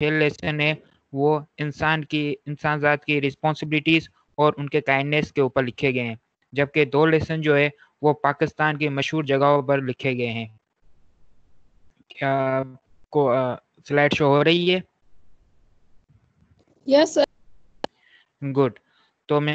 پھر لیسن ہے وہ انسان کی انسان ذات کی رسپانسبلٹیز اور ان کے کائنڈنیس کے اوپر لکھے گئے ہیں۔ جبکہ دو لیسن جو ہے وہ پاکستان کی مشہور جگہوں پر لکھے گئے ہیں۔ کیا کو سلائڈ شو ہو رہی ہے؟ یس گڈ تو میں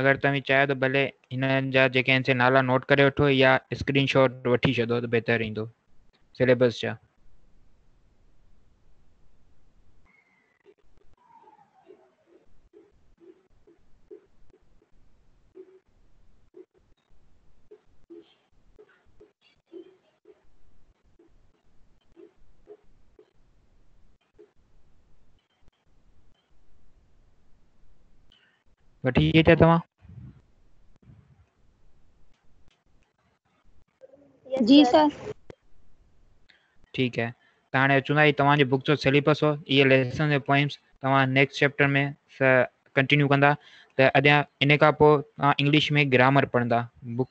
اگر توهان چاهيو ته ڀلي هنن جا جيڪي آهن سي نالا نوٽ ڪري وٺو يا اسڪرين شاٽ وٺي ڇڏو ته بهتر ايندو سليبس جا وٺي اچان توهان. جي سر ٺيڪ آهي ته هاڻي اچون ٿا توهان جي بڪ جو سليبس هو اهي ليسن ۽ پوئمس توهان نيڪسٽ چيپٽر ۾ ڪنٽينيو ڪندا. ته اڳيان ان کان پوءِ توهان انگلش ۾ گرامر پڙهندا. بڪ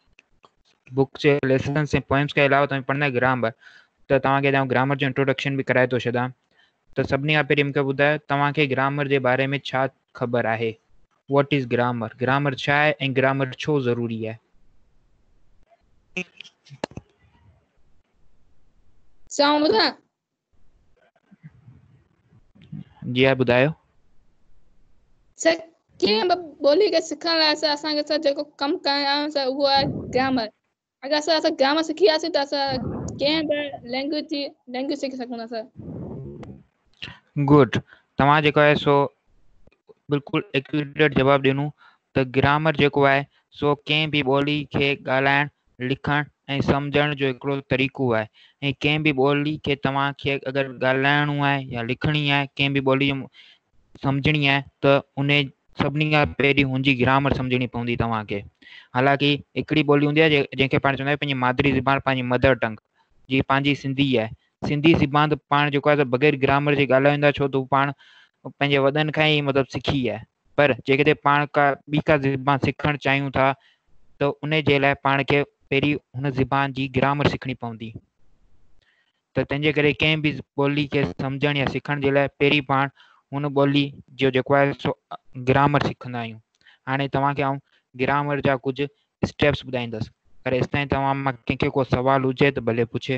بڪ جي ليسنس ۽ پوئمس کان علاوه توهان پڙهندا گرامر ته توهان کي توهان گرامر جو انٽروڊڪشن به ڪرائي ٿو ڇڏان. ته سڀني کان پهرين مون کي ٻڌايو توهان کي گرامر جي باري ۾ ڇا خبر آهي واٹ از گرامر گرامر چھا ہے اینڈ گرامر چھو ضروری ہے. جی ہے بدایو سر کیے بولی کے سکھن لا سے اساں کے ساتھ جو کم کرنا سے وہ گرامر اگر اسا اسا گرامر سکھی آسی تا سر کیے لینگویج لینگویج سکھ سکنا سر؟ گڈ تما جو ہے سو بالکل ایک جواب دینوں گرامر جو سو کھی بھی بولی کے گال لکھن سمجھنے جو طریقہ ہے کھی بھی بولی کے تا اگر گالوائے یا لکھنی ہے کھی بھی بولی سمجھنی ہے تو ان سی پہ ان کی گرامر سمجھنی پیانکہ ایکڑی بولی ہوں جن کے پا چی مادری زبان مدر ٹنگ جی پانی سی ہے سیبان پان جو ہے بغیر گرامر سے گال پان پنهنجي وڏن کان ئي مطلب سکي آهي. پر جيڪڏهن پاڻ ڪا ٻي ڪا زبان سکڻ چاهيون ٿا ته ان جي لاءِ پاڻ کي پهرين هن زبان جي گرامر سکڻي پوندي. ته تنهن جي ڪري ڪنهن به ٻولي کي سمجهڻ يا سکڻ جي لاءِ پهرين پاڻ هن ٻولي جو جيڪو آهي سو گرامر سکندا آهيون. هاڻي توهان کي آئون گرامر جا ڪجهه اسٽيپس ٻڌائيندس. پر هيس تائين توهان مان ڪنهن کي ڪو سوال هجي ته ڀلي پڇي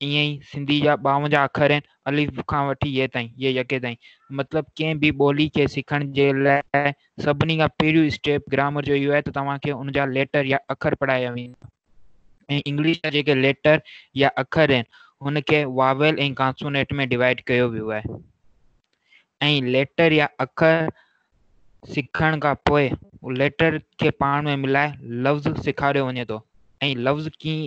یہ سی باون اخرا وین یگ تین مطلب کھی بولی کے سیکھنے کے لائے سبھی کا پہلو اسٹپ گرامر یہ تم کے انجا لیٹر یا اخر پڑھایا انگلش لیٹر یا اخر ان کے واویل کانسونیٹ میں ڈیوائڈ کیا ویو ہے لیٹر یا اخر سیکھنے کا پو لر پان میں ملائے لفظ سکھارے وجے تو لفظ کی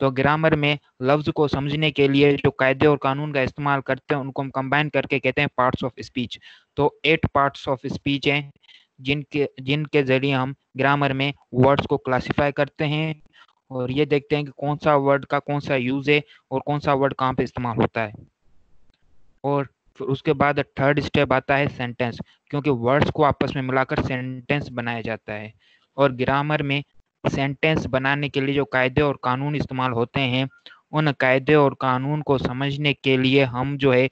تو گرامر میں لفظ کو سمجھنے کے لیے جو قاعدے اور قانون کا استعمال کرتے ہیں ان کو ہم کمبائن کر کے کہتے ہیں پارٹس آف اسپیچ تو ایٹ پارٹس آف اسپیچ ہیں جن کے جن کے ذریعے ہم گرامر میں ورڈز کو کلاسیفائی کرتے ہیں اور یہ دیکھتے ہیں کہ کون سا ورڈ کا کون سا یوز ہے اور کون سا ورڈ کہاں پہ استعمال ہوتا ہے اور پھر اس کے بعد تھرڈ اسٹیپ آتا ہے سینٹینس کیونکہ ورڈز کو آپس میں ملا کر سینٹینس بنایا جاتا ہے۔ اور گرامر میں سینٹینس بنانے کے لیے جو قاعدے اور قانون استعمال ہوتے ہیں، ان قاعدے اور قانون کو سمجھنے کے لیے ہم جو ہے،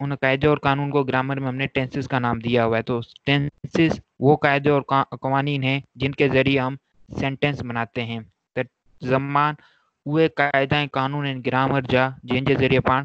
ان قاعدے اور قانون کو گرامر میں ہم نے ٹینسز کا نام دیا ہوا ہے۔ تو ٹینسز وہ قاعدے اور قوانین ہیں جن کے ذریعے ہم سینٹینس بناتے ہیں۔ زمان وہ قاعدہ قانون گرامر جا، جن کے ذریعے پان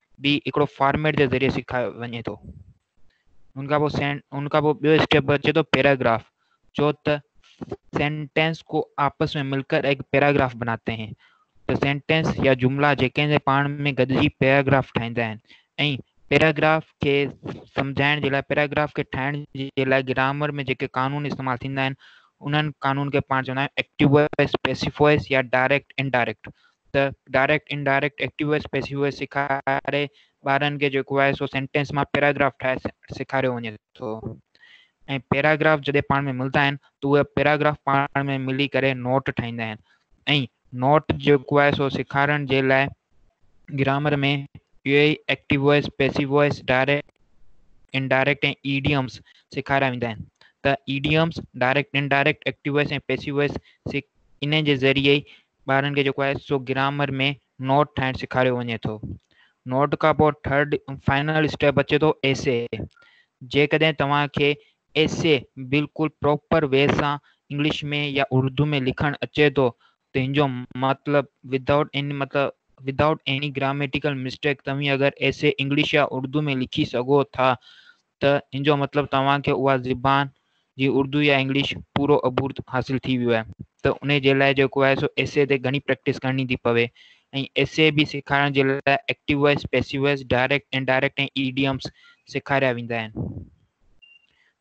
بھیڑ فارمٹ کے ذریعے سکھا وجے تو ان کا ان کا پیراگراف چونت سینٹینس کو آپس میں مل کر ایک پیراگراف بناتے ہیں تو سینٹینس یا جملہ جن پان میں گدجی پیراگراف ٹھہرا پیراگراف کے سمجھائیں پیراگراف کے ٹھائیں گرامر میں قانون استعمال انون کے پا چکے انڈائرکٹ تو ڈائریکٹ انڈائرکٹ ایکٹوائس پیسی وائس سکھارے بارن کے سو سینٹینس میں پیراگراف سکھارے وجے تو پیراگراف جد پڑ میں ملتا تو وہ پیراگراف پڑھ میں ملی کروٹ ٹھائی نوٹ جو سو سکھارن کے لائے گرامر میں یہ actives passive voice direct indirect idioms سکھایا ہوتا ہے تو idioms direct indirect actives passive voice ان کے ذریعے ہی بارن کے سو گرامر میں نوٹ ٹھائیں سکھارے وجے تو نوٹ کاڈ فائنل اسٹپ اچے تو اے سی جی کچھ تیسے بالکل پروپر وے سے انگلش میں یا اردو میں لکھن اچے تو انجو مطلب وداؤٹ ای مطلب وداؤٹ اینی گرامیٹیکل مسٹیک تم اگر ایسے انگلش یا اردو میں لکھی سو تھا انجو مطلب تا زبان جی اردو یا انگلش پورا ابورت حاصل کی ان کے لیے سو ایسے گھنی پریکٹس کرنی تھی پے ایسے بھی سکھاریس voice direct and direct idioms سکھارا وایا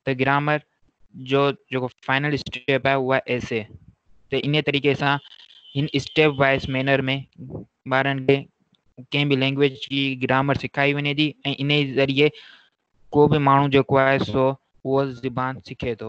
گرامر جو فائنل اسٹپ ہے وہ اے سی انقے سے بارن کے کن بھی لینگویج کی گرامر سکھائی وجے تھی ان ذریعے کو بھی موس وہ زبان سیکھے تو۔